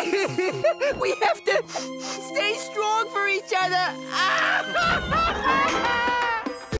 we have to stay strong for each other.